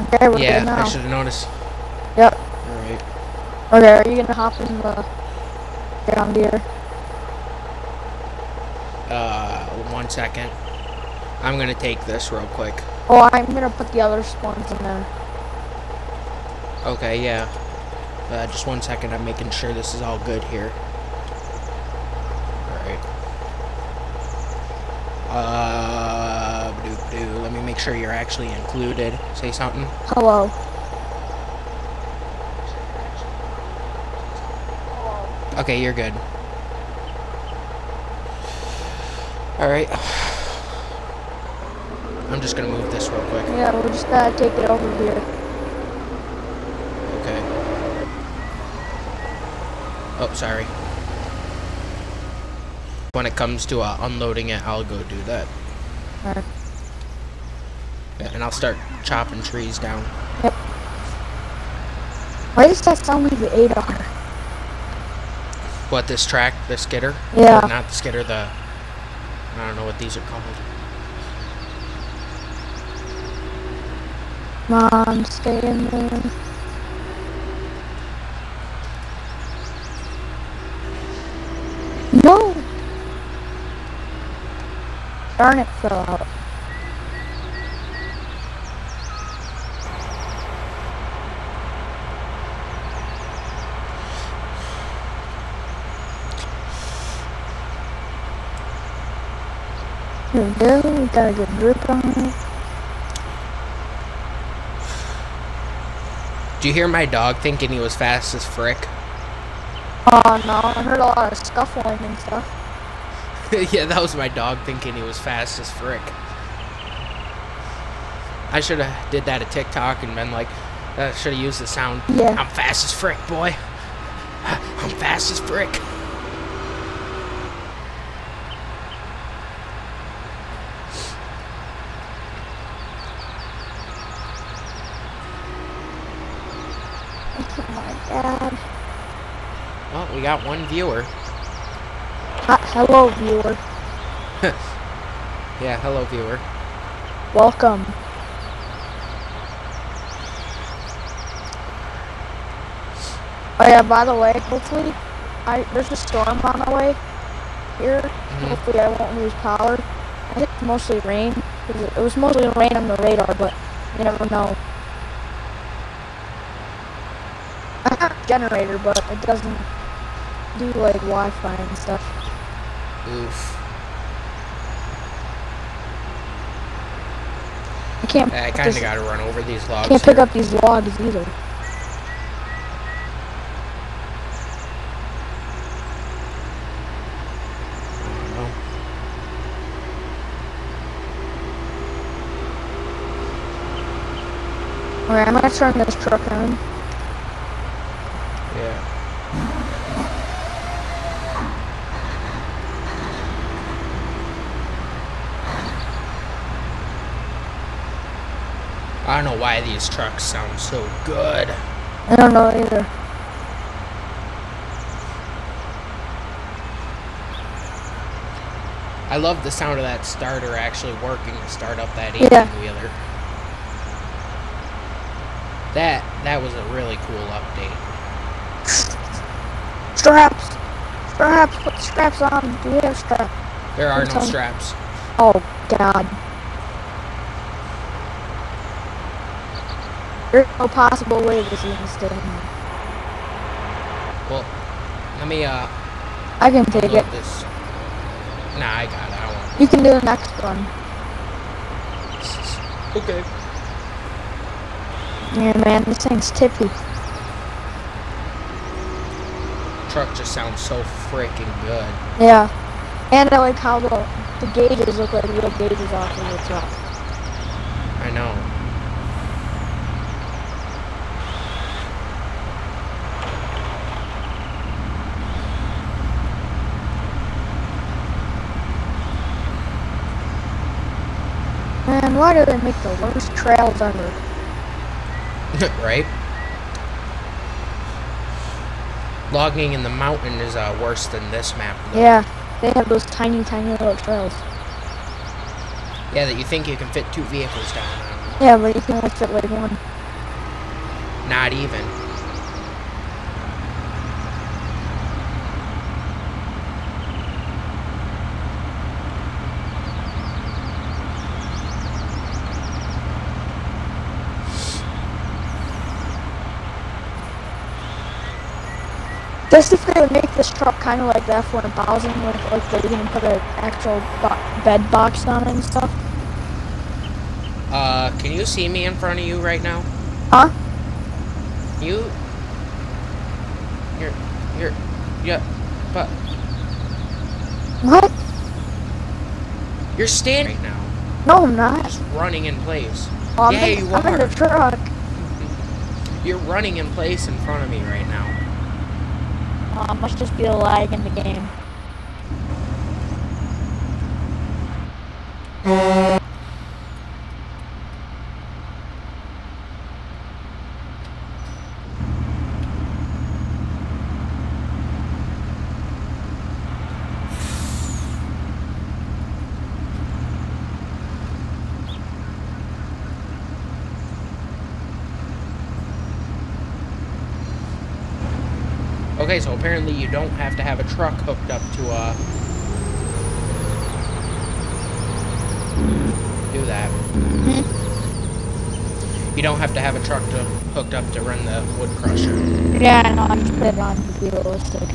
Okay, we're yeah, good now. I should have noticed. Yep. Alright. Okay, are you gonna hop in the John Deere? Uh, one second. I'm gonna take this real quick. Oh, I'm gonna put the other spawns in there. Okay, yeah. Uh, just one second, I'm making sure this is all good here. Alright. Uh, doo-doo. let me make sure you're actually included. Say something. Hello. Okay, you're good. Alright. I'm just gonna move this real quick. Yeah, we just gotta take it over here. Okay. Oh, sorry. When it comes to uh, unloading it, I'll go do that. Alright. And I'll start chopping trees down. Yep. Why does that sound like the ADAR? What, this track, the skidder? Yeah. Or not the skidder, the... I don't know what these are called. Mom, stay in there. No! Darn it, fell out. Here we go, we got a good grip on it. Do you hear my dog thinking he was fast as frick? Oh no, I heard a lot of scuffling and stuff. yeah, that was my dog thinking he was fast as frick. I should have did that at TikTok and been like, uh, I should have used the sound. Yeah. I'm fast as frick, boy. I'm fast as frick. Oh my god. Well, we got one viewer. Hi, hello, viewer. Yeah, hello, viewer. Welcome. Oh yeah, by the way, hopefully, I there's a storm on the way here. Mhm. Hopefully, I won't lose power. I think it's mostly rain. It it was mostly rain on the radar, but you never know. I have a generator, but it doesn't do like Wi-Fi and stuff. Oof. I can't. I pick kind of got to run over these logs. Can't pick here. up these logs either. Alright, I'm gonna turn this truck on. Yeah. I don't know why these trucks sound so good. I don't know either. I love the sound of that starter actually working to start up that Yeah. 18 wheeler. That that was a really cool update. Straps! Straps! Put straps on! Do we have straps? There are no on- straps. Oh, God. There's no possible way this is gonna stay in here. Well, let me uh I can take it. this. Nah, I got it. I want You can do the next one. Okay. Yeah, man, this thing's tippy. Truck just sounds so freaking good. Yeah. And I like how the, the gauges look like real gauges off of the truck. I know. Man, why do they make the worst trails ever? right? Logging in the mountain is uh, worse than this map. Though. Yeah, they have those tiny, tiny little trails. Yeah, that you think you can fit two vehicles down on. Yeah, but you can only fit like one. Not even. Just if they would make this truck kind of like the F-1000, with like they're gonna put an actual bo bed box on it and stuff. Uh, can you see me in front of you right now? Huh? You... You're... You're... Yeah, but... What? You're standing right now. No, I'm not. Just running in place. Oh, I'm, Yeah, in, you I'm in are. the truck. You're running in place in front of me right now. Uh, must just be a lag in the game. Okay, so apparently you don't have to have a truck hooked up to a... Do that. You don't have to have a truck to hooked up to run the wood crusher. Yeah, I know. I just on to be realistic.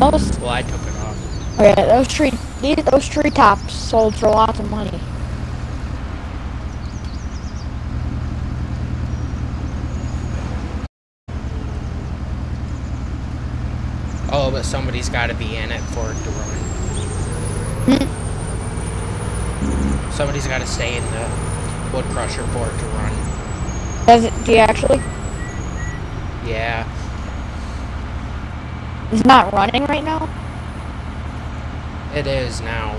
Those, Well, I took it off. Oh, okay, those tree, these, those tree tops sold for lots of money. Oh, but somebody's got to be in it for it to run. Hmm. Somebody's got to stay in the wood crusher for it to run. Does it? Do you actually? Yeah. It's not running right now. It is now.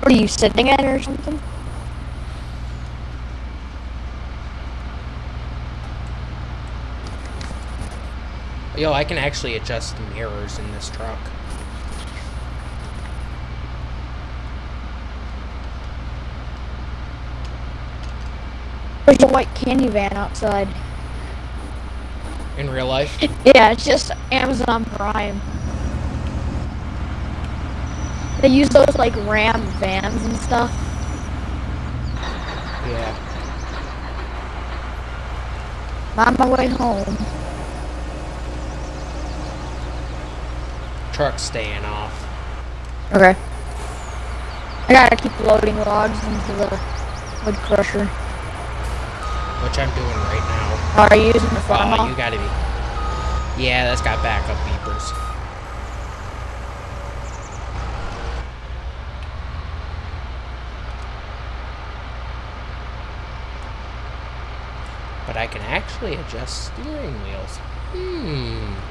What are you sitting in or something? Yo, I can actually adjust the mirrors in this truck. There's a white candy van outside. In real life? Yeah, it's just Amazon Prime. They use those like Ram vans and stuff. Yeah. I'm on my way home. Truck's staying off. Okay. I gotta keep loading logs into the wood crusher. Which I'm doing right now. Are you using the farm? Oh, you gotta be. Yeah, that's got backup beepers. But I can actually adjust steering wheels. Hmm.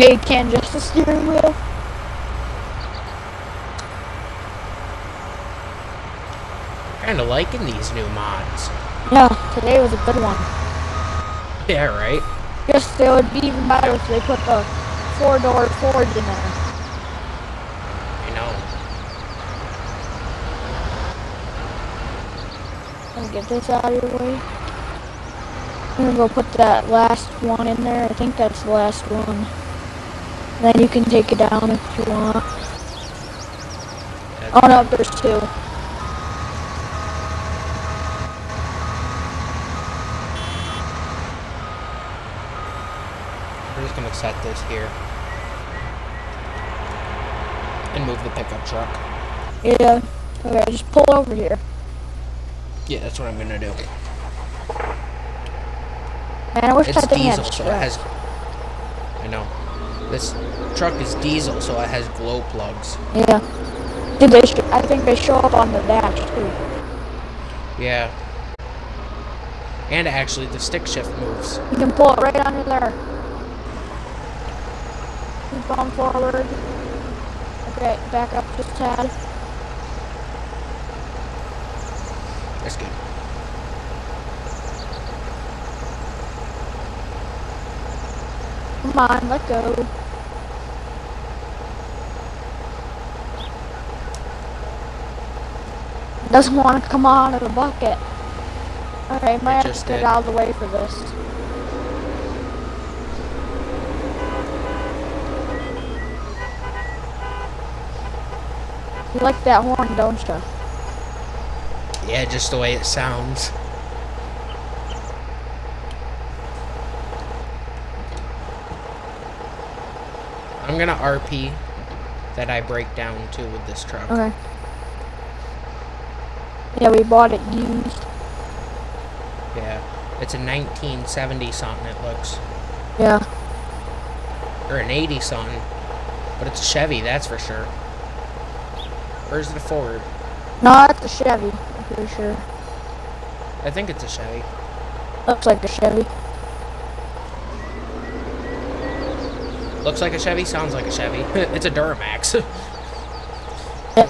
You can adjust the steering wheel. Kinda liking these new mods. Yeah, today was a good one. Yeah, right? Guess they would be even better if they put the four-door Ford in there. I know. Let me get this out of your way. I'm gonna go put that last one in there. I think that's the last one. Then you can take it down if you want. Oh no, there's two. We're just gonna set this here. And move the pickup truck. Yeah. Okay, just pull over here. Yeah, that's what I'm gonna do. Man, I wish It's thing had diesel, so it has. I know. This truck is diesel, so it has glow plugs. Yeah. Did they? Sh- I think they show up on the dash too. Yeah. And actually, the stick shift moves. You can pull it right under there. Keep on forward. Okay, back up just a tad. That's good. Come on, let go. Doesn't want to come out of the bucket. Alright, might have to get did. out of the way for this. You like that horn, don't you? Yeah, just the way it sounds. I'm gonna RP that I break down too with this truck. Okay. Yeah, we bought it used. Yeah. It's a 1970 something it looks. Yeah. Or an 80 something. But it's a Chevy, that's for sure. Or is it a Ford? No, that's a Chevy, I'm pretty sure. I think it's a Chevy. Looks like a Chevy. Looks like a Chevy, sounds like a Chevy. it's a Duramax. Yeah.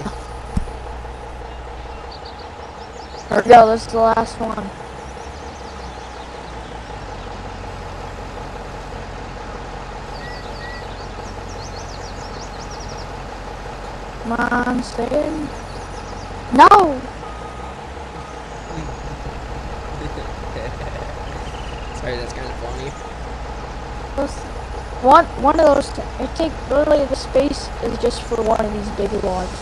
There we go, this is the last one. Come on, stay in. No! Sorry, that's kind of funny. Those, one, one of those, I think literally the space is just for one of these big logs.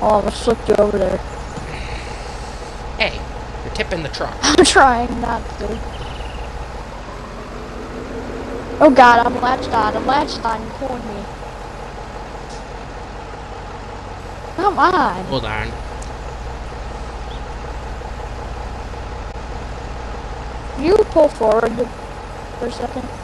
Oh, I slipped you over there. You're tipping the truck. I'm trying not to. Oh god, I'm latched on. I'm latched on. Me. Come on. Hold on. You pull forward for a second.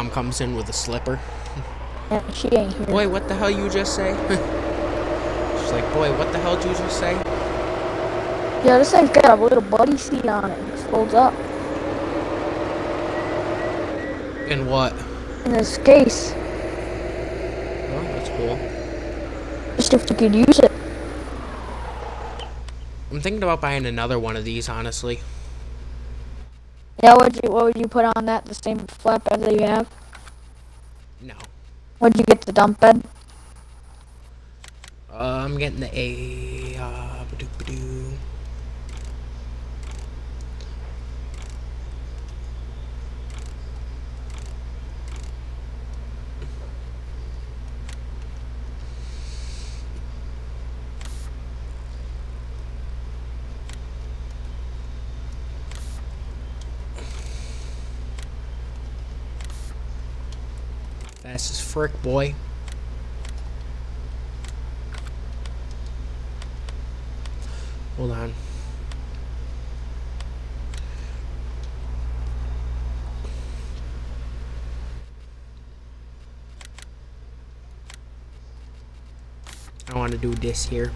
Mom comes in with a slipper. Yeah, she ain't here. Boy, what the hell you just say? She's like, boy, what the hell did you just say? Yeah, this thing's got a little buddy seat on it. It folds up. And what? In this case, Oh, that's cool. just if you could use it. I'm thinking about buying another one of these, honestly. Yeah, what would you what would you put on that? The same flatbed that you have? No. What'd you get the dump bed? Uh, I'm getting the A. Uh, ba-doo, ba-doo. Fast as frick, boy. Hold on. I want to do this here.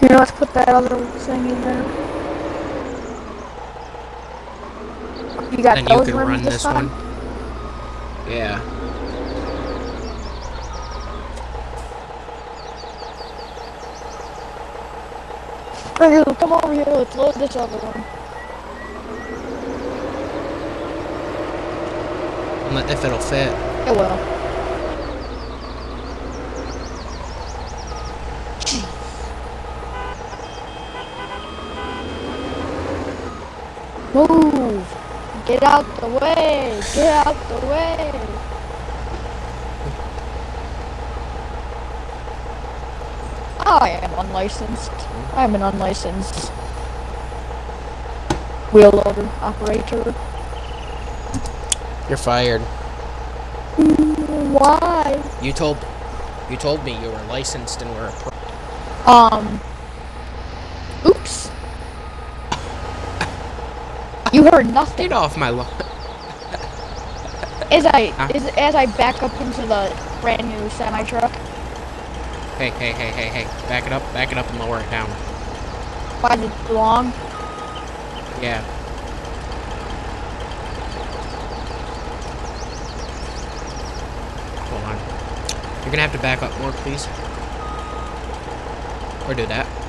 Here, let's put that other thing in there. You got Then you those can rims run this this time? one. Yeah. Here, come over here. Let's load this other one. Let- If it'll fit. It will. Get out the way! Get out the way! Oh, I am unlicensed. I am an unlicensed wheel loader operator. You're fired. Why? You told you told me you were licensed and were a pro. Um You heard nothing. Get off my lawn. As I as, as I back up into the brand new semi truck. Hey, hey, hey, hey, hey. Back it up, back it up and lower it down. Why is it long? Yeah. Hold on. You're gonna have to back up more, please. Or do that.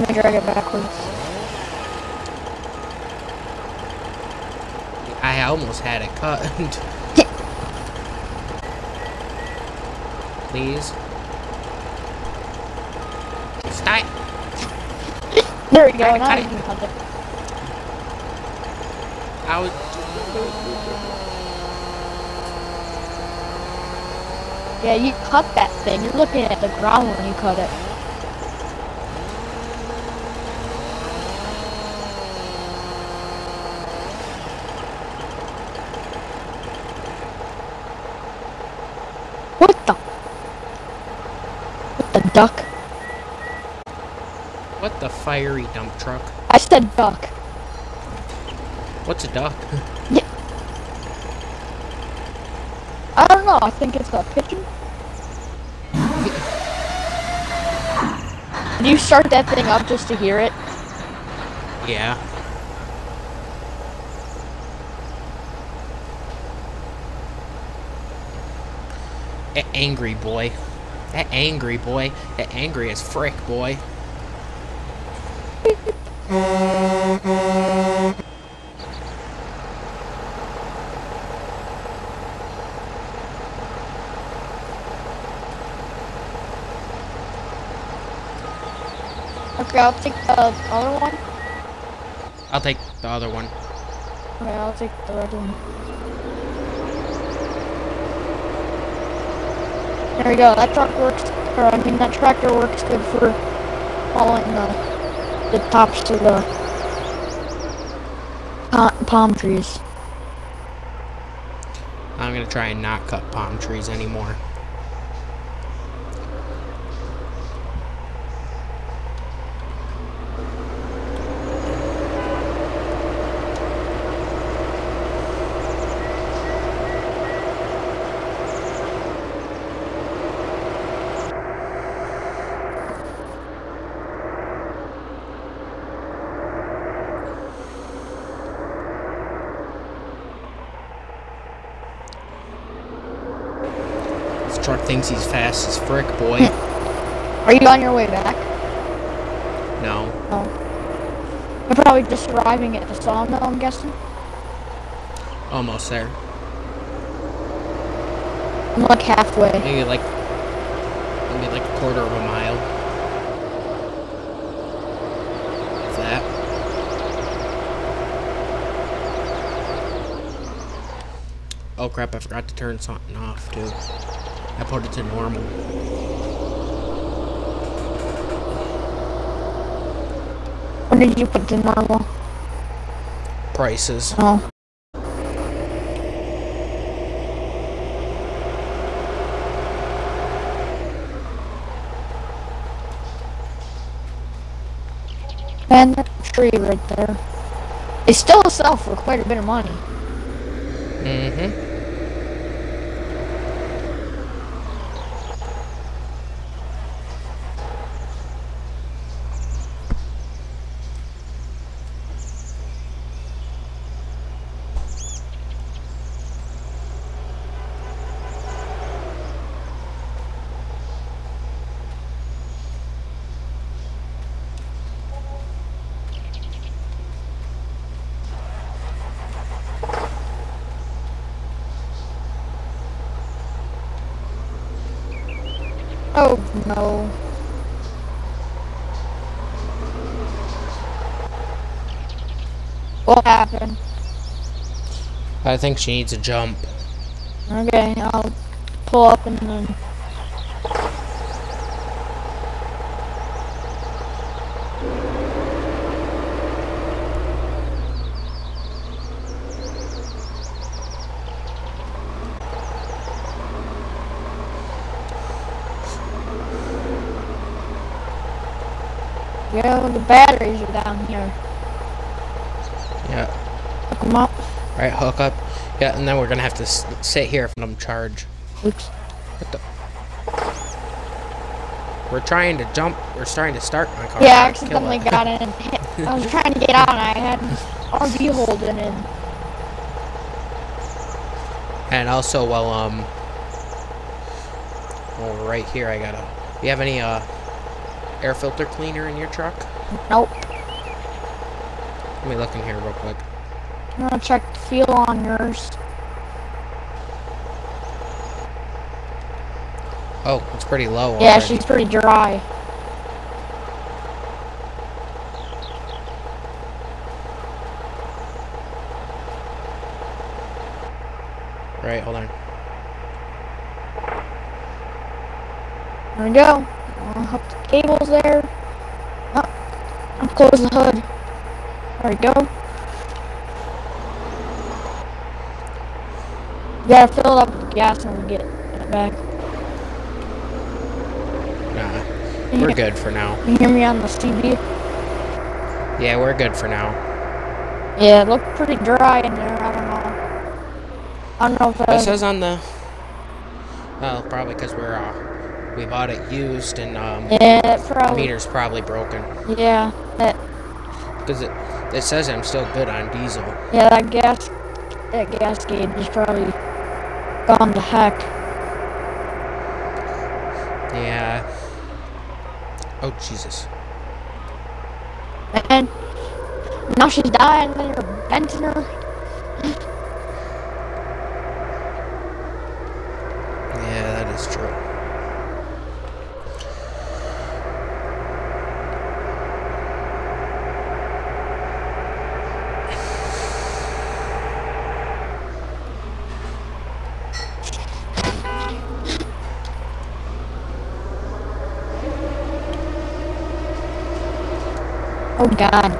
Let me drag it backwards. I almost had it cut. please. Stop. There we go. Alright, Now cut you it. cut it. I was. Yeah, you cut that thing. You're looking at the ground when you cut it. What the? What the duck? What the fiery dump truck? I said duck. What's a duck? yeah. I don't know. I think it's a pigeon. Did you start that thing up just to hear it? yeah. That angry boy. That angry boy. That angry as frick boy. Okay, I'll take the other one. I'll take the other one. Okay, I'll take the red one. There we go. That truck works, or I mean, that tractor works good for hauling the, the tops to the pa- palm trees. I'm gonna try and not cut palm trees anymore. This truck thinks he's fast as frick, boy. Are you on your way back? no. Oh. You're probably just arriving at the sawmill, I'm guessing. Almost there. I'm like halfway. Maybe like maybe like a quarter of a mile. If that. Oh crap, I forgot to turn something off too. I put it to normal. Or did you put the normal? Prices. Oh. And that tree right there. They still sell for quite a bit of money. Mm-hmm. Oh no. What happened? I think she needs a jump. Okay, I'll pull up and then. Yeah, the batteries are down here. Yeah. Hook 'em up. Right, hook up. Yeah, and then we're gonna have to sit here for them charge. Oops. What the? We're trying to jump. We're trying to start my car. Yeah, I accidentally got in. I was trying to get out and I had RV holding in. And also, well, um, well, right here, I gotta. You have any uh air filter cleaner in your truck? Nope. Let me look in here real quick. I'm gonna check the fuel on yours. Oh, it's pretty low. Yeah, already. she's pretty dry. Right, hold on. There we go. I'll hook the cables there. Oh, I'll close the hood. There we go. You gotta fill it up with gas and we get it back. Nah, we're good for now. You hear me on the CD? Yeah, we're good for now. Yeah, it looked pretty dry in there. I don't know. I don't know if It uh, says on the. Well, probably because we're uh, we bought it used and um, Yeah, probably. meter's probably broken. Yeah, that. Because it it says I'm still good on diesel. Yeah, that gas. That gas gauge is probably gone to heck. Yeah. Oh Jesus. And now she's dying, and you're benting her. Yeah, that is true. Oh God.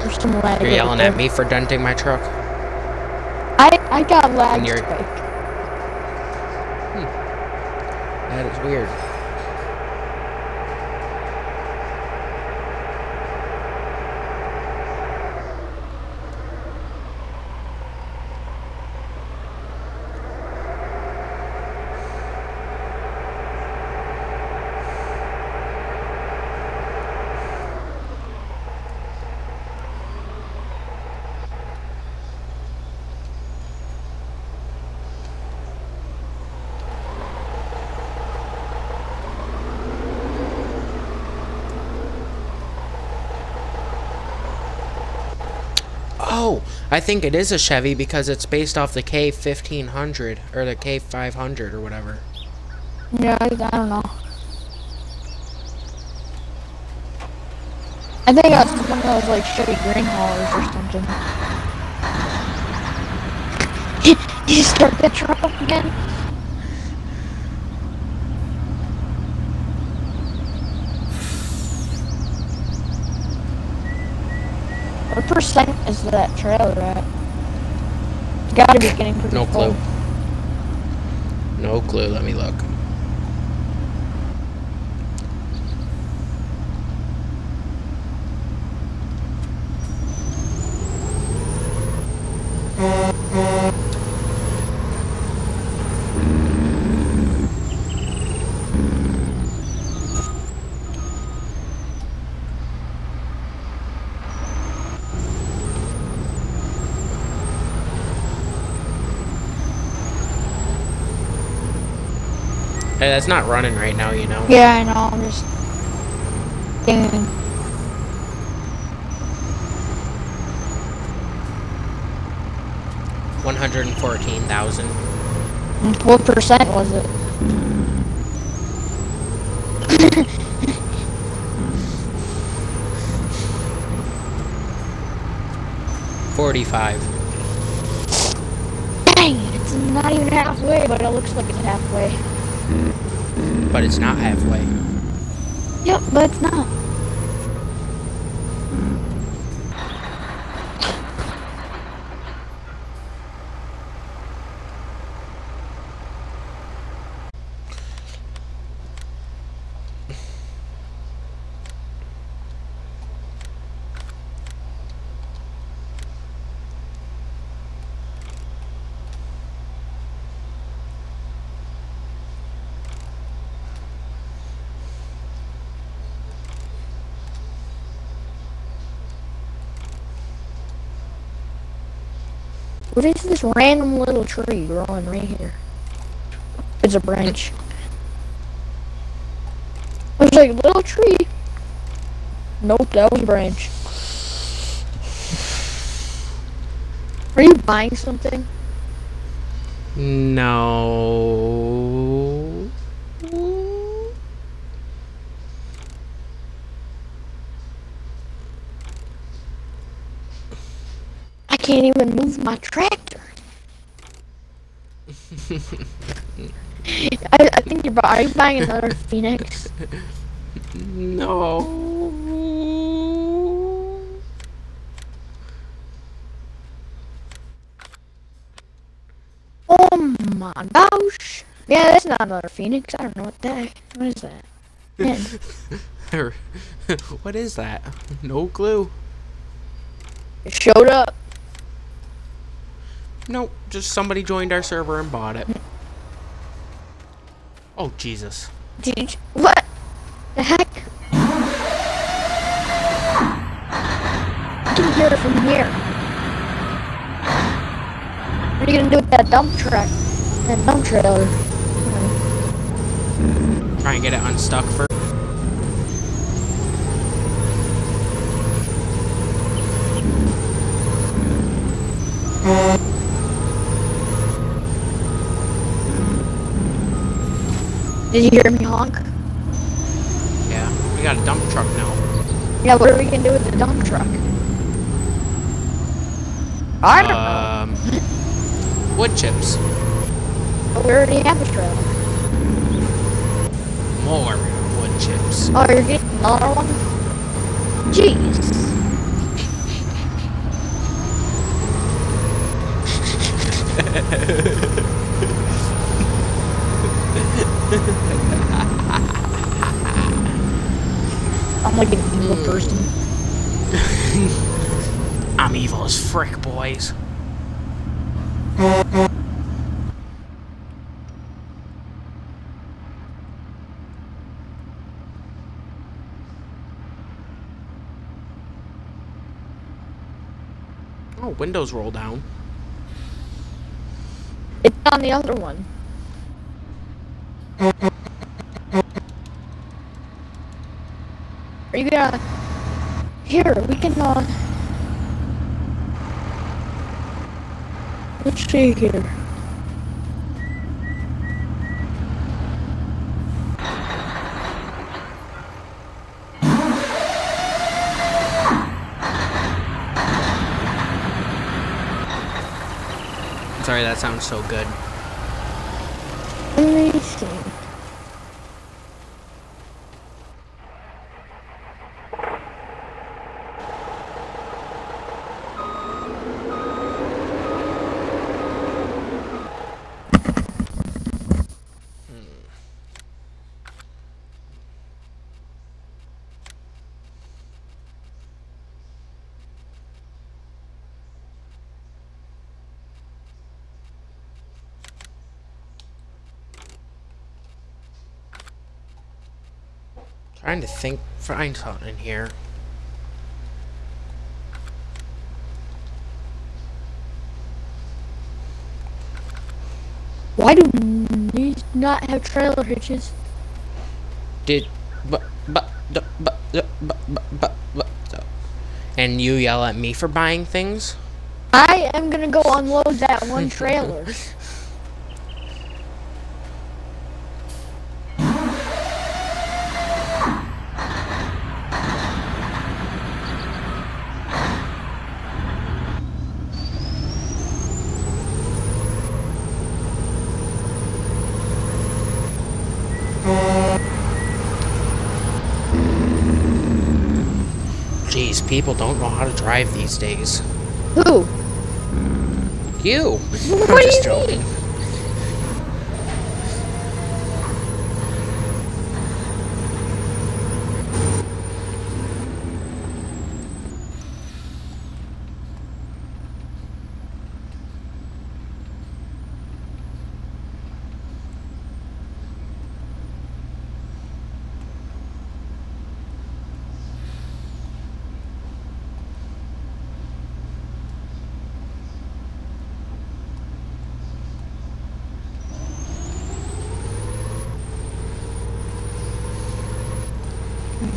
There's some lag. You're yelling at me for denting my truck. I I got lag you're- hmm. That is weird. Oh, I think it is a Chevy because it's based off the K1500 or the K500 or whatever. Yeah, I, I don't know. I think that's one of those like Chevy grain haulers or something. Did you start that truck again? What percent is that trailer at? It's gotta be getting pretty No clue. No clue. Let me look. Hey, that's not running right now, you know. Yeah, I know. I'm just Dang. One hundred and fourteen thousand. What percent was it? Forty-five. Dang, it's not even halfway, but it looks like it's halfway. But it's not halfway. Yep, but it's not. What is this random little tree growing right here? It's a branch. There's like a little tree. Nope, that was a branch. Are you buying something? No. I can't even move my tractor. I, I think you're. Are you buying another Phoenix? No. Oh my gosh! Yeah, that's not another Phoenix. I don't know what that. What is that? What is that? No clue. it showed up. Nope, just somebody joined our server and bought it. Oh, Jesus. Dude, what? The heck? I can hear it from here. What are you gonna do with that dump truck? That dump trailer? Try and get it unstuck first. Did you hear me honk? Yeah, we got a dump truck now. Yeah, what are we gonna do with the dump truck? I don't know. Um, wood chips. But we already have a truck. More wood chips. Oh, you're getting another one? Jeez. I'm like an evil hmm. person. I'm evil as frick, boys. Oh, windows roll down. It's on the other one. Are you gonna... Here, we can, uh... Let's see here. Sorry, that sounds so good. Trying to think, find something here. Why do these not have trailer hitches? Did but but but but but but but and you yell at me for buying things? I am gonna go unload that one trailer. People don't know how to drive these days. Who? You. What I'm do just you mean?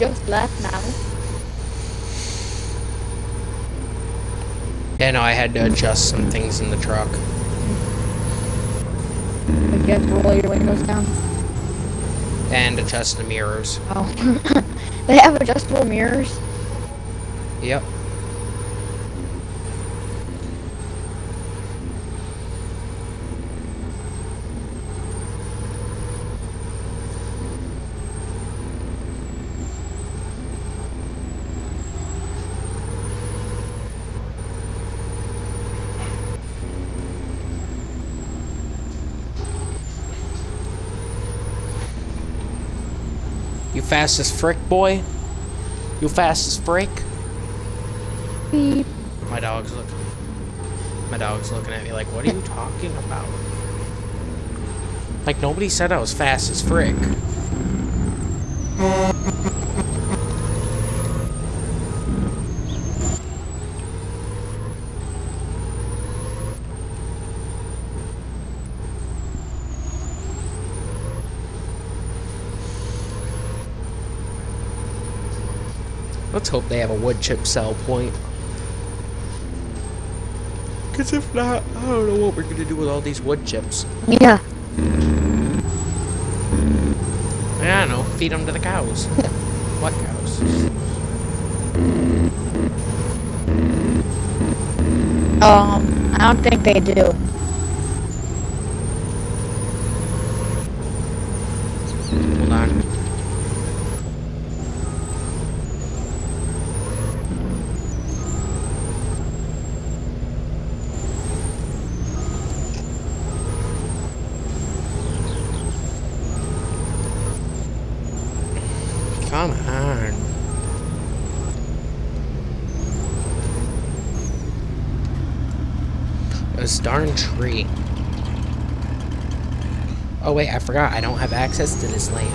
Just left now. Yeah, no, I had to adjust some things in the truck. Have to roll your windows down. And adjust the mirrors. Oh. they have adjustable mirrors. Yep. You fast as frick, boy? You fast as frick? Beep. My dog's looking. My dog's looking at me like, what are you talking about? Like nobody said I was fast as frick. Let's hope they have a wood chip sell point. Because if not, I don't know what we're going to do with all these wood chips. Yeah. Yeah, I know. Feed them to the cows. what cows? Um, I don't think they do. Hold on. Come on. This darn tree. Oh wait, I forgot. I don't have access to this land.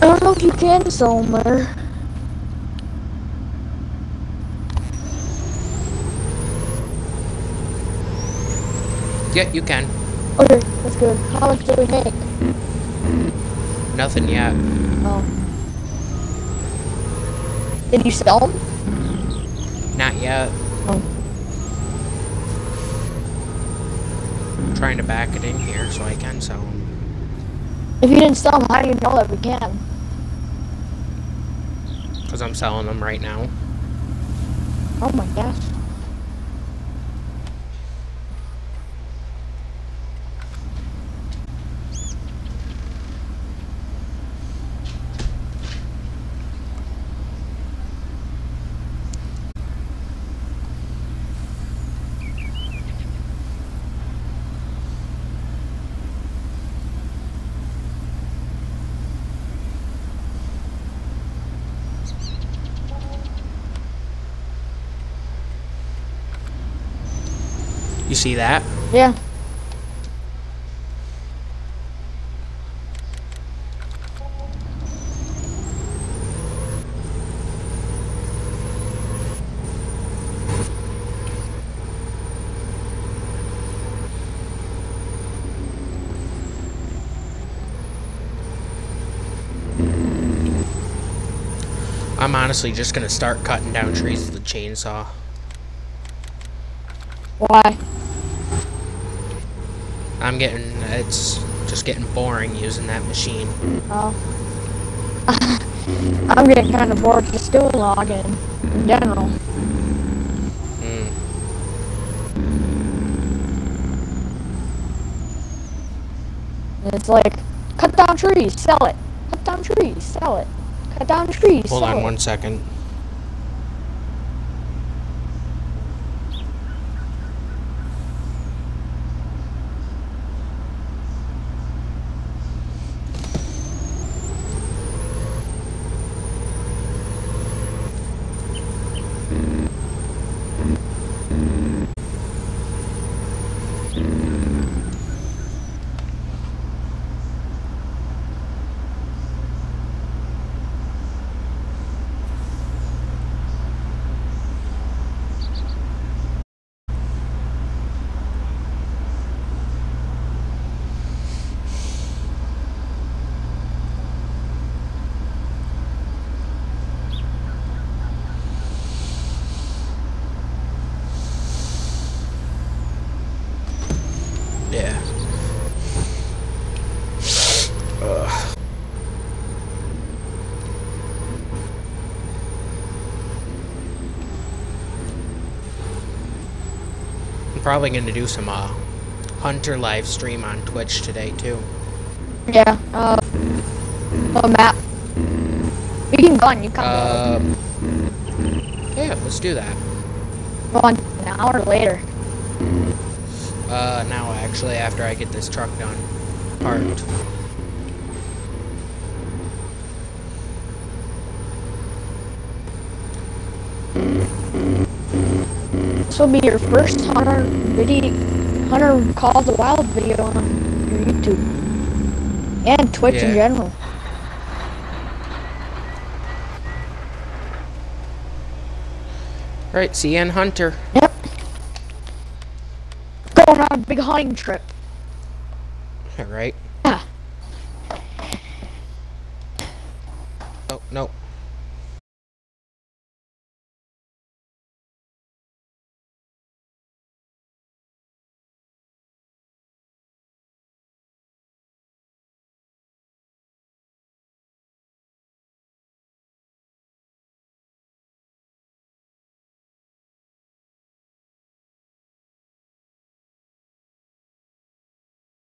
I don't know if you can them. Yeah, you can. Okay, that's good. How much do we make? Nothing yet. Oh. Did you sell them? Not yet. Oh. I'm trying to back it in here so I can sell them. If you didn't sell them, how do you know that we can? Because I'm selling them right now. Oh my gosh. You see that? Yeah. I'm honestly just gonna start cutting down trees with a chainsaw. Why? I'm getting, it's just getting boring using that machine. Oh. I'm getting kind of bored just doing logging in general. Mm. It's like, cut down trees, sell it. Cut down trees, sell it. Cut down trees, Hold on it. one second. Yeah. Ugh. Probably gonna do some uh, Hunter live stream on Twitch today too. Yeah, uh, a map. We can go on, you come Um, yeah, let's do that. go on an hour later. Uh, now actually, after I get this truck done, parked. This will be your first Hunter video, Hunter Call the Wild video on your YouTube. And Twitch in general. Right, in Hunter. Yep. Going on a big hunting trip. Alright. Yeah. Oh, no.